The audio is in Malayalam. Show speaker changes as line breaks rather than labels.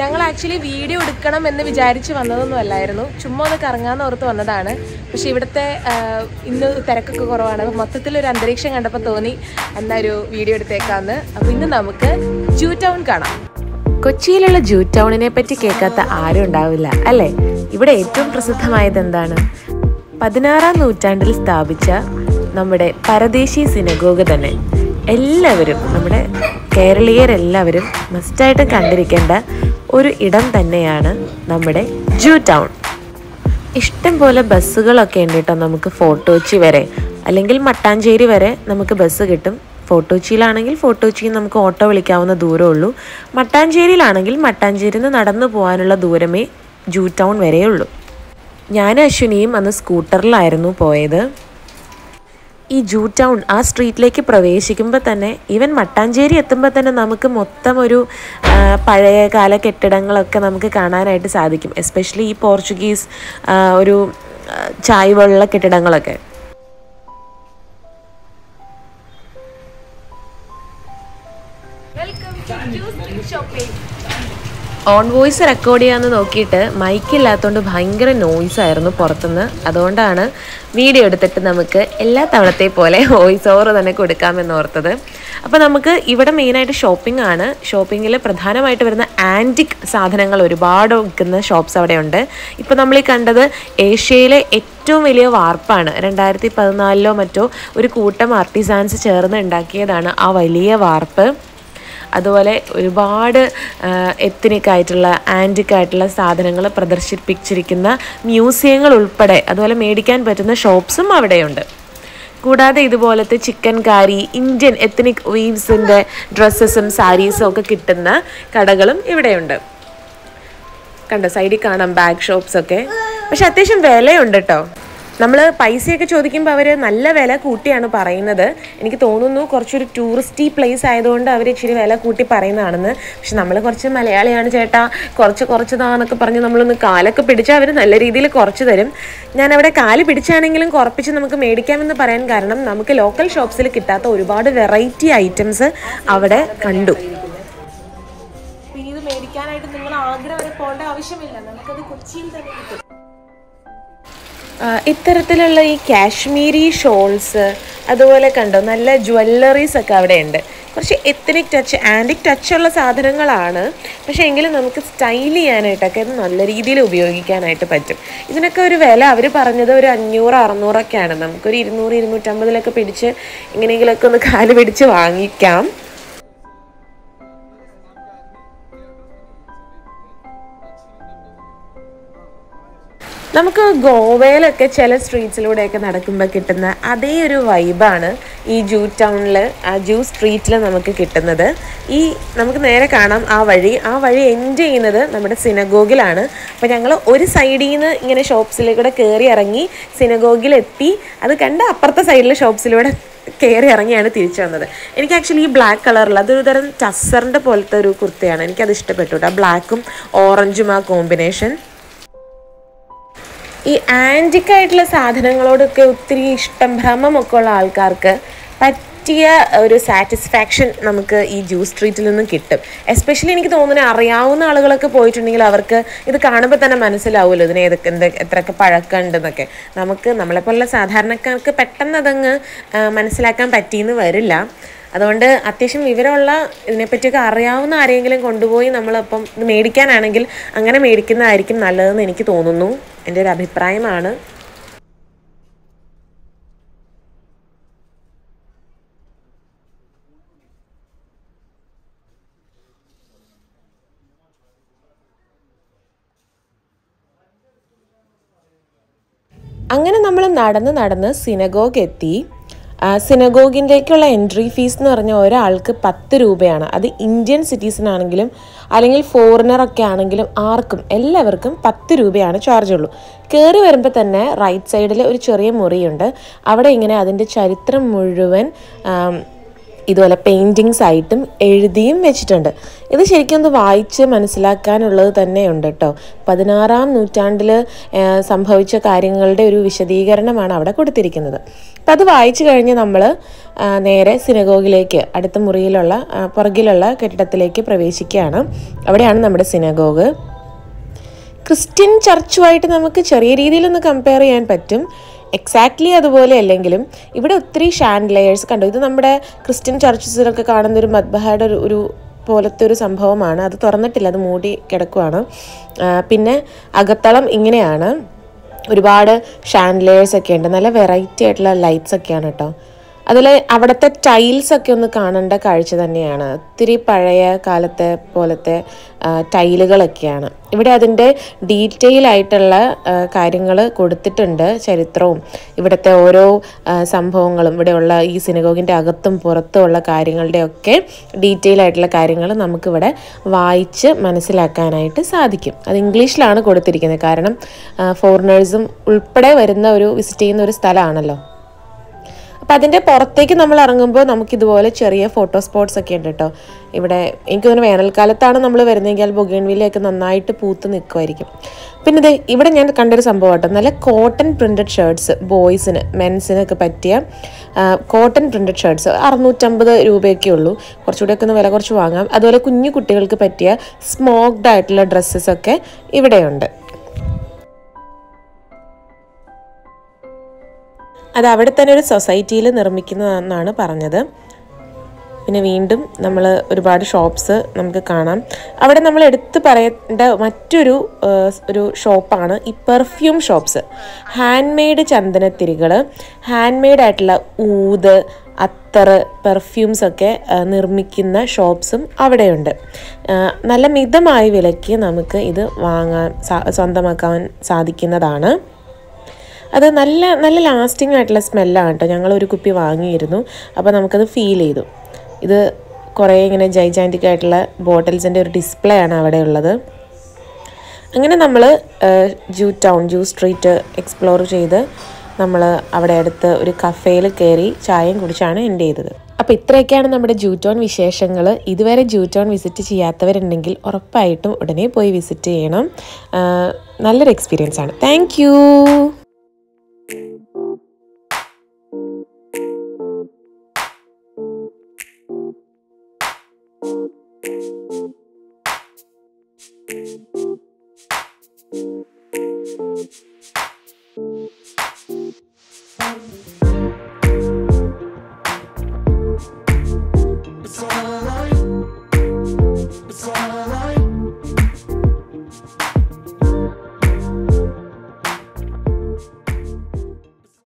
ഞങ്ങൾ ആക്ച്വലി വീഡിയോ എടുക്കണം എന്ന് വിചാരിച്ച് വന്നതൊന്നും അല്ലായിരുന്നു. ചുമ്മാ ഒന്ന് കറങ്ങാന്ന് ഓർത്ത് വന്നതാണ്. പക്ഷെ ഇവിടുത്തെ ഇന്ന് തിരക്കൊക്കെ കുറവാണ്. മൊത്തത്തിലൊരു അന്തരീക്ഷം കണ്ടപ്പോൾ തോന്നി എന്നാ ഒരു വീഡിയോ എടുത്തേക്കാന്ന്. അപ്പോൾ ഇന്ന് നമുക്ക് ജൂ ടൗൺ കാണാം.
കൊച്ചിയിലുള്ള ജൂ ടൗണിനെ പറ്റി കേൾക്കാത്ത ആരും ഉണ്ടാവില്ല അല്ലേ? ഇവിടെ ഏറ്റവും പ്രസിദ്ധമായത് എന്താണ്? പതിനാറാം നൂറ്റാണ്ടിൽ സ്ഥാപിച്ച നമ്മുടെ പരദേശി സിനഗോഗ തന്നെ. എല്ലാവരും നമ്മുടെ കേരളീയരെല്ലാവരും മസ്റ്റായിട്ട് കണ്ടിരിക്കേണ്ട ഒരു ഇടം തന്നെയാണ് നമ്മുടെ ജൂ ടൗൺ. ഇഷ്ടം പോലെ ബസ്സുകളൊക്കെ ഉണ്ട് കേട്ടോ നമുക്ക് ഫോട്ടോച്ചി വരെ. അല്ലെങ്കിൽ മട്ടാഞ്ചേരി വരെ നമുക്ക് ബസ് കിട്ടും. ഫോട്ടോച്ചിയിലാണെങ്കിൽ കൊച്ചിയിലാണെങ്കിൽ നമുക്ക് ഓട്ടോ വിളിക്കാവുന്ന ദൂരമേ ഉള്ളൂ. മട്ടാഞ്ചേരിയിലാണെങ്കിൽ മട്ടാഞ്ചേരിയിൽ നിന്ന് നടന്നു പോകാനുള്ള ദൂരമേ ജൂ ടൗൺ വരെയുള്ളൂ. ഞാൻ അശ്വിനിയും അന്ന് സ്കൂട്ടറിലായിരുന്നു പോയത്. ഈ ജൂ ടൗൺ ആ സ്ട്രീറ്റിലേക്ക് പ്രവേശിക്കുമ്പോൾ തന്നെ ഈവൻ മട്ടാഞ്ചേരി എത്തുമ്പോൾ തന്നെ നമുക്ക് മൊത്തം ഒരു പഴയകാല കെട്ടിടങ്ങളൊക്കെ നമുക്ക് കാണാനായിട്ട് സാധിക്കും. എസ്പെഷ്യലി ഈ പോർച്ചുഗീസ് ഒരു ആ, ചായ് വെള്ള കെട്ടിടങ്ങളൊക്കെ ഓൺ വോയിസ് റെക്കോർഡ് ചെയ്യാമെന്ന് നോക്കിയിട്ട് മൈക്കില്ലാത്തതുകൊണ്ട് ഭയങ്കര നോയിസ് ആയിരുന്നു പുറത്തുനിന്ന്. അതുകൊണ്ടാണ് വീഡിയോ എടുത്തിട്ട് നമുക്ക് എല്ലാ തവണത്തെ പോലെ വോയിസ് ഓവർ തന്നെ കൊടുക്കാമെന്ന് ഓർത്തത് അപ്പോൾ നമുക്ക് ഇവിടെ മെയിനായിട്ട് ഷോപ്പിംഗ് ആണ്. ഷോപ്പിങ്ങിൽ പ്രധാനമായിട്ട് വരുന്ന ആന്റിക് സാധനങ്ങൾ ഒരുപാട് വിൽക്കുന്ന ഷോപ്സ് അവിടെയുണ്ട്. ഇപ്പോൾ നമ്മൾ ഈ കണ്ടത് ഏഷ്യയിലെ ഏറ്റവും വലിയ വാർപ്പാണ്. രണ്ടായിരത്തി പതിനാലിലോ മറ്റോ ഒരു കൂട്ടം ആർട്ടിസാൻസ് ചേർന്ന് ഉണ്ടാക്കിയതാണ് ആ വലിയ വാർപ്പ്. അതുപോലെ ഒരുപാട് എത്തനിക് ആയിട്ടുള്ള ആന്റിക് ആയിട്ടുള്ള സാധനങ്ങൾ പ്രദർശിപ്പിച്ചിരിക്കുന്ന മ്യൂസിയങ്ങൾ ഉൾപ്പെടെ അതുപോലെ മേടിക്കാൻ പറ്റുന്ന ഷോപ്സും അവിടെയുണ്ട്. കൂടാതെ ഇതുപോലത്തെ ചിക്കൻ കാരി ഇന്ത്യൻ എത്തനിക് വീവ്സിന്റെ ഡ്രസ്സസും സാരീസും ഒക്കെ കിട്ടുന്ന കടകളും ഇവിടെയുണ്ട്. കണ്ടോ സൈഡിൽ കാണാം ബാഗ് ഷോപ്സ് ഒക്കെ. പക്ഷെ അത്യാവശ്യം വിലയുണ്ട് കേട്ടോ. നമ്മൾ പൈസയൊക്കെ ചോദിക്കുമ്പോൾ അവർ നല്ല വില കൂട്ടിയാണ് പറയുന്നത്. എനിക്ക് തോന്നുന്നു കുറച്ചൊരു ടൂറിസ്റ്റി പ്ലേസ് ആയതുകൊണ്ട് അവർ ഇച്ചിരി വില കൂട്ടി പറയുന്നതാണെന്ന്. പക്ഷെ നമ്മൾ കുറച്ച് മലയാളിയാണ് ചേട്ടാ. കുറച്ച് കുറച്ചതാണെന്നൊക്കെ പറഞ്ഞ് നമ്മളൊന്ന് കാലൊക്കെ പിടിച്ചാൽ അവർ നല്ല രീതിയിൽ കുറച്ച് തരും. ഞാൻ അവിടെ കാൽ പിടിച്ചാണെങ്കിലും കുറപ്പിച്ച് നമുക്ക് മേടിക്കാമെന്ന് പറയാൻ കാരണം നമുക്ക് ലോക്കൽ ഷോപ്സിൽ കിട്ടാത്ത ഒരുപാട് വെറൈറ്റി ഐറ്റംസ് അവിടെ കണ്ടു.
ഇത് മേടിക്കാനായിട്ട് നിങ്ങൾ ആഗ്രഹം വരെ പോകേണ്ട ആവശ്യമില്ല. നമുക്കത് കൊച്ചിയിൽ തന്നെ കിട്ടും.
ഇത്തരത്തിലുള്ള ഈ കാശ്മീരി ഷോൾസ് അതുപോലെ കണ്ടോ നല്ല ജ്വല്ലറീസ് ഒക്കെ അവിടെ ഉണ്ട് കുറച്ച് എത്തനിക് ടച്ച് ആന്റിക് ഉള്ള സാധനങ്ങളാണ്. പക്ഷേ എങ്കിലും നമുക്ക് സ്റ്റൈൽ ചെയ്യാനായിട്ടൊക്കെ നല്ല രീതിയിൽ ഉപയോഗിക്കാനായിട്ട് പറ്റും. ഇതിനൊക്കെ ഒരു വില അവർ പറഞ്ഞത് ഒരു അഞ്ഞൂറ് അറുന്നൂറൊക്കെയാണ്. നമുക്കൊരു ഇരുന്നൂറ് ഇരുന്നൂറ്റമ്പതിലൊക്കെ പിടിച്ച് എങ്ങനെയെങ്കിലുമൊക്കെ ഒന്ന് കാൽ പിടിച്ച് വാങ്ങിക്കാം. നമുക്ക് ഗോവയിലൊക്കെ ചില സ്ട്രീറ്റ്സിലൂടെയൊക്കെ നടക്കുമ്പോൾ കിട്ടുന്ന അതേ ഒരു വൈബാണ് ഈ ജൂ ടൗണിൽ ആ ജൂ സ്ട്രീറ്റിൽ നമുക്ക് കിട്ടുന്നത്. ഈ നമുക്ക് നേരെ കാണാം ആ വഴി. ആ വഴി എൻഡ് ചെയ്യുന്നത് നമ്മുടെ സിനഗോഗിലാണ് അപ്പോൾ ഞങ്ങൾ ഒരു സൈഡിൽ നിന്ന് ഇങ്ങനെ ഷോപ്സിലൂടെ കയറി ഇറങ്ങി സിനഗോഗിലെത്തി അത് കണ്ട് അപ്പുറത്തെ സൈഡിലെ ഷോപ്സിലൂടെ കയറി ഇറങ്ങിയാണ് തിരിച്ചു വന്നത്. എനിക്ക് ആക്ച്വലി ഈ ബ്ലാക്ക് കളറുള്ള അതൊരു തരം ടസറിന്റെ പോലത്തെ ഒരു കുർത്തയാണ്. എനിക്കത് ഇഷ്ടപ്പെട്ടു കേട്ടോ ബ്ലാക്കും ഓറഞ്ചും ആ കോമ്പിനേഷൻ ഈ ആന്റിക്കായിട്ടുള്ള സാധനങ്ങളോടൊക്കെ ഒത്തിരി ഇഷ്ടം ഭ്രമമൊക്കെ ഉള്ള ആൾക്കാർക്ക് പറ്റിയ ഒരു സാറ്റിസ്ഫാക്ഷൻ നമുക്ക് ഈ ജ്യൂസ് സ്ട്രീറ്റിൽ നിന്നും കിട്ടും. എസ്പെഷ്യലി എനിക്ക് തോന്നുന്നത് അറിയാവുന്ന ആളുകളൊക്കെ പോയിട്ടുണ്ടെങ്കിൽ അവർക്ക് ഇത് കാണുമ്പോൾ തന്നെ മനസ്സിലാവുമല്ലോ ഇതിന് ഏതൊക്കെ എന്ത് എത്രയൊക്കെ പഴക്കമുണ്ടെന്നൊക്കെ. നമുക്ക് നമ്മളെപ്പോലുള്ള സാധാരണക്കാർക്ക് പെട്ടെന്ന് അതങ്ങ് മനസ്സിലാക്കാൻ പറ്റിയെന്ന് വരില്ല. അതുകൊണ്ട് അത്യാവശ്യം വിവരമുള്ള ഇതിനെപ്പറ്റിയൊക്കെ അറിയാവുന്ന ആരെങ്കിലും കൊണ്ടുപോയി നമ്മളപ്പം ഇത് മേടിക്കാനാണെങ്കിൽ അങ്ങനെ മേടിക്കുന്നതായിരിക്കും നല്ലതെന്ന് എനിക്ക് തോന്നുന്നു. എന്റെ ഒരു അഭിപ്രായമാണ്. അങ്ങനെ നമ്മൾ നടന്ന് നടന്ന് സിനഗോഗ് എത്തി. സിനഗോഗിന്റെക്കുള്ള എൻട്രി ഫീസ് എന്ന് പറഞ്ഞാൽ ഒരാൾക്ക് പത്ത് രൂപയാണ്. അത് ഇന്ത്യൻ സിറ്റീസിനാണെങ്കിലും അല്ലെങ്കിൽ ഫോറിനറൊക്കെ ആണെങ്കിലും ആർക്കും എല്ലാവർക്കും പത്ത് രൂപയാണ് ചാർജ് ഉള്ളൂ. കയറി വരുമ്പോൾ തന്നെ റൈറ്റ് സൈഡിൽ ഒരു ചെറിയ മുറിയുണ്ട്. അവിടെ ഇങ്ങനെ അതിന്റെ ചരിത്രം മുഴുവൻ ഇതുപോലെ പെയിന്റിങ്സ് ആയിട്ടും എഴുതിയും വെച്ചിട്ടുണ്ട്. ഇത് ശരിക്കും ഒന്ന് വായിച്ച് മനസ്സിലാക്കാനുള്ളത് തന്നെയുണ്ട് കേട്ടോ. പതിനാറാം നൂറ്റാണ്ടിൽ സംഭവിച്ച കാര്യങ്ങളുടെ ഒരു വിശദീകരണമാണ് അവിടെ കൊടുത്തിരിക്കുന്നത്. അപ്പം അത് വായിച്ചു കഴിഞ്ഞ് നമ്മൾ നേരെ സിനഗോഗിലേക്ക് അടുത്ത മുറിയിലുള്ള പുറകിലുള്ള കെട്ടിടത്തിലേക്ക് പ്രവേശിക്കുകയാണ്. അവിടെയാണ് നമ്മുടെ സിനഗോഗ് ക്രിസ്ത്യൻ ചർച്ചുമായിട്ട് നമുക്ക് ചെറിയ രീതിയിലൊന്ന് കമ്പയർ ചെയ്യാൻ പറ്റും. എക്സാക്ട്ലി അതുപോലെ അല്ലെങ്കിലും ഇവിടെ ഒത്തിരി ഷാൻഡ് ലെയേഴ്സ് കണ്ടു? ഇത് നമ്മുടെ ക്രിസ്ത്യൻ ചർച്ചസിലൊക്കെ കാണുന്ന ഒരു മദ്ബഹയുടെ ഒരു ഒരു പോലത്തെ ഒരു സംഭവമാണ്. അത് തുറന്നിട്ടില്ല അത് മൂടി കിടക്കുവാണ്. പിന്നെ അകത്തളം ഇങ്ങനെയാണ്. ഒരുപാട് ഷാൻഡ് ലെയേഴ്സ് ഒക്കെ ഉണ്ട്. നല്ല വെറൈറ്റി ആയിട്ടുള്ള ലൈറ്റ്സ് ഒക്കെയാണ് കേട്ടോ. അതിൽ അവിടുത്തെ ടൈൽസ് ഒക്കെ ഒന്ന് കാണേണ്ട കാഴ്ച തന്നെയാണ്. ഒത്തിരി പഴയ കാലത്തെ പോലത്തെ ടൈലുകളൊക്കെയാണ് ഇവിടെ അതിന്റെ ഡീറ്റെയിൽ ആയിട്ടുള്ള കാര്യങ്ങൾ കൊടുത്തിട്ടുണ്ട് ചരിത്രവും. ഇവിടുത്തെ ഓരോ സംഭവങ്ങളും ഇവിടെയുള്ള ഈ സിനഗോഗിന്റെ അകത്തും പുറത്തും ഉള്ള കാര്യങ്ങളുടെയൊക്കെ ഡീറ്റെയിൽ ആയിട്ടുള്ള കാര്യങ്ങൾ നമുക്കിവിടെ വായിച്ച് മനസ്സിലാക്കാനായിട്ട് സാധിക്കും. അത് ഇംഗ്ലീഷിലാണ് കൊടുത്തിരിക്കുന്നത്. കാരണം ഫോറിനേഴ്സും ഉൾപ്പെടെ വരുന്ന ഒരു വിസിറ്റ് ചെയ്യുന്ന ഒരു സ്ഥലമാണല്ലോ. അപ്പം അതിന്റെ പുറത്തേക്ക് നമ്മൾ ഇറങ്ങുമ്പോൾ നമുക്ക് ഇതുപോലെ ചെറിയ ഫോട്ടോ സ്പോട്ട്സ് ഒക്കെ ഉണ്ട് കേട്ടോ ഇവിടെ എനിക്ക് തോന്നുന്നു വേനൽക്കാലത്താണ് നമ്മൾ വരുന്നതെങ്കിൽ ബൊഗേൺവില്ലയൊക്കെ നന്നായിട്ട് പൂത്ത് നിൽക്കുമായിരിക്കും പിന്നെ ഇത് ഇവിടെ ഞാൻ കണ്ടൊരു സംഭവം കേട്ടോ. നല്ല കോട്ടൺ പ്രിന്റഡ് ഷർട്ട്സ് ബോയ്സിന് മെൻസിനൊക്കെ പറ്റിയ കോട്ടൺ പ്രിന്റഡ് ഷർട്ട്സ് അറുന്നൂറ്റമ്പത് രൂപയൊക്കെ ഉള്ളൂ. കുറച്ചുകൂടെയൊക്കെ ഒന്ന് വില കുറച്ച് വാങ്ങാം. അതുപോലെ കുഞ്ഞു കുട്ടികൾക്ക് പറ്റിയ സ്മോക്ഡ് ആയിട്ടുള്ള ഡ്രസ്സസ് ഒക്കെ ഇവിടെയുണ്ട്. അത് അവിടെ തന്നെ ഒരു സൊസൈറ്റിയിൽ നിർമ്മിക്കുന്നതെന്നാണ് പറഞ്ഞത്. പിന്നെ വീണ്ടും നമ്മൾ ഒരുപാട് ഷോപ്സ് നമുക്ക് കാണാം. അവിടെ നമ്മൾ എടുത്തു പറയേണ്ട മറ്റൊരു ഒരു ഷോപ്പാണ് ഈ പെർഫ്യൂം ഷോപ്സ്. ഹാൻഡ് മെയ്ഡ് ചന്ദനത്തിരികൾ ഹാൻഡ് മെയ്ഡ് ആയിട്ടുള്ള ഊത് അത്തറ് പെർഫ്യൂംസ് ഒക്കെ നിർമ്മിക്കുന്ന ഷോപ്സും അവിടെയുണ്ട്. നല്ല മിതമായ വിലയ്ക്ക് നമുക്ക് ഇത് വാങ്ങാൻ സ്വന്തമാക്കാൻ സാധിക്കുന്നതാണ്. അത് നല്ല നല്ല ലാസ്റ്റിംഗ് ആയിട്ടുള്ള സ്മെല്ലാണ് കേട്ടോ ഞങ്ങൾ ഒരു കുപ്പി വാങ്ങിയിരുന്നു. അപ്പോൾ നമുക്കത് ഫീൽ ചെയ്തു. ഇത് കുറേ ഇങ്ങനെ ജൈജാന്റിക് ആയിട്ടുള്ള ബോട്ടിൽസിന്റെ ഒരു ഡിസ്പ്ലേ ആണ് അവിടെ ഉള്ളത്. അങ്ങനെ നമ്മൾ Jew town Jew street explore ചെയ്ത് നമ്മൾ അവിടെ അടുത്ത് ഒരു കഫേയിൽ കയറി ചായയും കുടിച്ചാണ് എന്റെ ചെയ്തത്. അപ്പോൾ ഇത്രയൊക്കെയാണ് നമ്മുടെ ജൂ ജൂറ്റോൺ വിശേഷങ്ങൾ ഇതുവരെ ജൂ ജൂറ്റോൺ വിസിറ്റ് ചെയ്യാത്തവരുണ്ടെങ്കിൽ ഉറപ്പായിട്ടും ഉടനെ പോയി വിസിറ്റ് ചെയ്യണം. നല്ലൊരു എക്സ്പീരിയൻസ് ആണ്. താങ്ക്